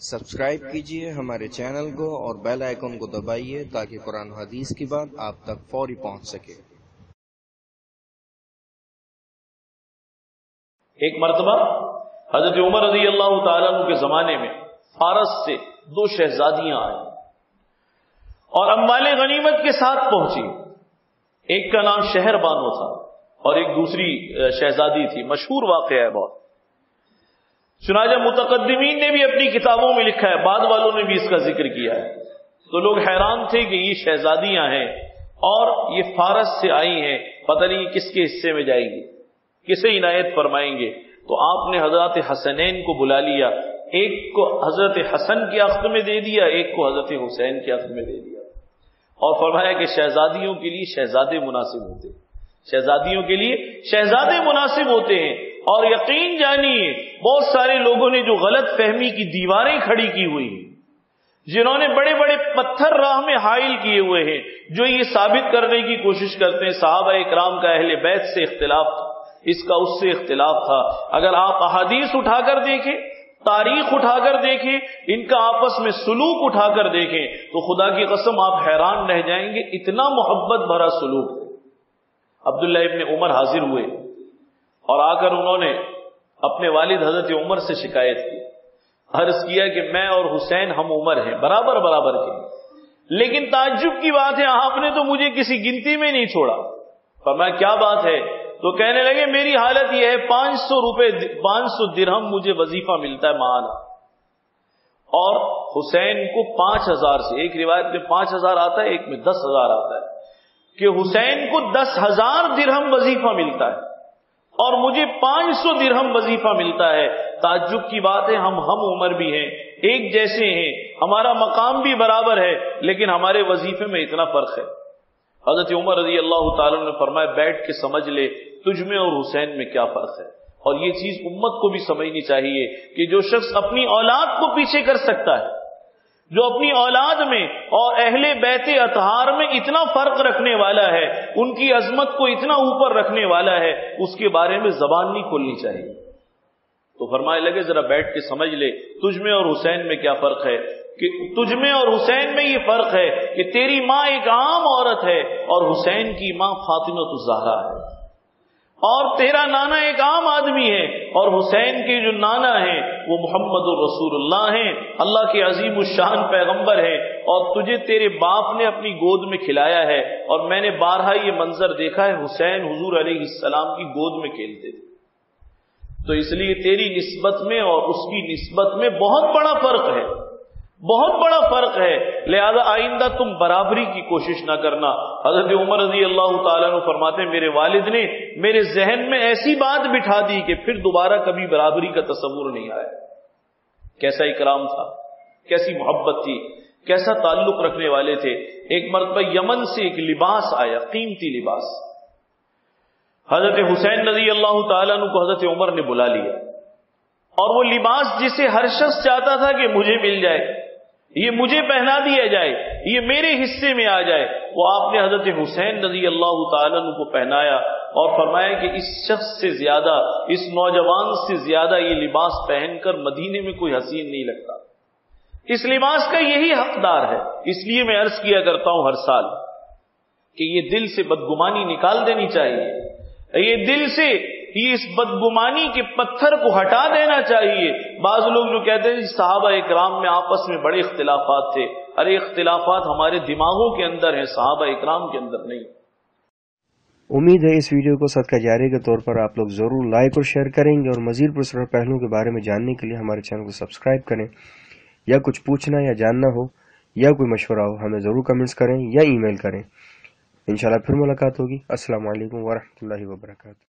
Subscribe کیجیے ہمارے channel کو اور بیل آئیکن کو دبائیے تاکہ قرآن حدیث کی بات آپ تک فوری پہنچ سکے۔ ایک مرتبہ حضرت عمر رضی اللہ تعالیٰ کے زمانے میں فارس سے دو شہزادیاں آئیں اور اموال غنیمت کے ساتھ پہنچی۔ ایک کا نام شہر بانو تھا اور ایک دوسری شہزادی تھی، مشہور واقعہ ہے بہت۔ چنانچہ متقدمین نے بھی اپنی کتابوں میں لکھا ہے، بعد والوں نے بھی اس کا ذکر کیا ہے۔ تو لوگ حیران تھے کہ یہ شہزادیاں ہیں اور یہ فارس سے آئی ہیں، پتہ نہیں کس کے حصے میں جائیں گی کسے عنایت فرمائیں گے۔ تو آپ نے حضرت حسنین کو بلا لیا، ایک کو حضرت حسن کے عقد میں دے دیا، ایک کو حضرت حسین کے عقد میں دے دیا۔ اور فرمایا کہ شہزادیوں کے لیے شہزادے مناسب ہوتے شہزادیوں کے لیے شہزادے مناسب ہوتے ہیں۔ اور یقین جانیے، بہت سارے لوگوں نے جو غلط فہمی کی دیواریں کھڑی کی ہوئی جنہوں نے بڑے بڑے پتھر راہ میں حائل کیے ہوئے ہیں، جو یہ ثابت کرنے کی کوشش کرتے ہیں، صحابہ اکرام کا اہل بیت سے اختلاف تھا، اس کا اس سے اختلاف تھا۔ اگر آپ احادیث اٹھا کر دیکھیں، تاریخ اٹھا کر دیکھیں، ان کا آپس میں سلوک اٹھا کر دیکھیں، تو خدا کی قسم آپ حیران رہ جائیں گے، اتنا محبت بھرا سلوک عبداللہ ابن عمر حاضر ہوئے۔ اور آ کر انہوں نے اپنے والد حضرت عمر سے شکایت کی۔ عرض کیا کہ میں اور حسین ہم عمر ہیں، برابر برابر کے۔ لیکن تعجب کی بات ہے، آپ نے تو مجھے کسی گنتی میں نہیں چھوڑا۔ پر میں، کیا بات ہے؟ تو کہنے لگے، میری حالت یہ ہے، پانچ سو روپے، پانچ سو درہم مجھے وظیفہ ملتا ہے ماہانہ اور حسین کو پانچ ہزار سے، ایک روایت میں پانچ ہزار آتا ہے، ایک میں دس ہزار آتا ہے۔ کہ حسین کو دس ہزار درہم وظیفہ ملتا ہے۔ اور مجھے پانچ سو درہم وظیفہ ملتا ہے۔ تعجب کی بات ہے، ہم ہم عمر بھی ہیں، ایک جیسے ہیں۔ ہمارا مقام بھی برابر ہے، لیکن ہمارے وظیفے میں اتنا فرق ہے۔ حضرت عمر رضی اللہ تعالی نے فرمایا، بیٹھ کے سمجھ لے تجھ میں اور حسین میں کیا فرق ہے۔ اور یہ چیز امت کو بھی سمجھنی چاہیے کہ جو شخص اپنی اولاد کو پیچھے کر سکتا ہے جو اپنی اولاد میں اور اہل بیت اطہار میں اتنا فرق رکھنے والا ہے، ان کی عظمت کو اتنا اوپر رکھنے والا ہے، اس کے بارے میں زبان نہیں کھولنی چاہیے۔ تو فرمائے لگے، ذرا بیٹھ کے سمجھ لے، تجھ میں اور حسین میں کیا فرق ہے؟ کہ تجھ میں اور حسین میں یہ فرق ہے کہ تیری ماں ایک عام عورت ہے اور حسین کی ماں فاطمہ تو زہرا ہے۔ اور تیرا نانا ایک عام آدمی ہے اور حسین کے جو نانا ہیں وہ محمد الرسول اللہ ہیں اللہ کے عظیم الشان پیغمبر ہے اور تجھے تیرے باپ نے اپنی گود میں کھلایا ہے اور میں نے بارہا یہ منظر دیکھا ہے حسین حضور علیہ السلام کی گود میں کھیلتے تھے۔ تو اس لیے تیری نسبت میں اور اس کی نسبت میں بہت بڑا فرق ہے۔ بہت بڑا فرق ہے۔ لہذا آئندہ تم برابری کی کوشش نہ کرنا۔ حضرت عمر رضی اللہ تعالیٰ نے فرماتے ہیں، میرے والد نے میرے ذہن میں ایسی بات بٹھا دی کہ پھر دوبارہ کبھی برابری کا تصور نہیں آیا۔ کیسا اکرام تھا، کیسی محبت تھی، کیسا تعلق رکھنے والے تھے۔ ایک مرتبہ یمن سے ایک لباس آیا، قیمتی لباس۔ حضرت حسین رضی اللہ تعالیٰ کو حضرت عمر نے بلا لیا۔ اور وہ لباس جسے ہر شخص چاہتا تھا کہ مجھے مل جائے یہ مجھے پہنا دیا جائے، یہ میرے حصے میں آ جائے۔ وہ آپ نے حضرت حسین رضی اللہ تعالیٰ کو پہنایا اور فرمایا کہ اس شخص سے زیادہ، اس نوجوان سے زیادہ یہ لباس پہن کر مدینے میں کوئی حسین نہیں لگتا۔ اس لباس کا یہی حقدار ہے۔ اس لیے میں عرض کیا کرتا ہوں ہر سال کہ یہ دل سے بدگمانی نکال دینی چاہیے۔ یہ دل سے یہ اس بدگمانی کے پتھر کو ہٹا دینا چاہیے۔ بعض لوگ جو کہتے ہیں، صحابہ اکرام میں آپس میں بڑے اختلافات تھے۔ ارے، اختلافات ہمارے دماغوں کے اندر ہیں، صحابہ اکرام کے اندر نہیں۔ امید ہے اس ویڈیو کو صدقہ جاری کے طور پر آپ لوگ ضرور لائک اور شیئر کریں گے اور مزید پرسر پہلوؤں کے بارے میں جاننے کے لیے ہمارے چینل کو سبسکرائب کریں۔ یا کچھ پوچھنا یا جاننا ہو، یا کوئی مشورہ ہو، ہمیں ضرور کمنٹس کریں یا ای میل کریں۔ انشاءاللہ پھر ملاقات ہوگی۔ السلام علیکم ورحمۃ اللہ وبرکاتہ۔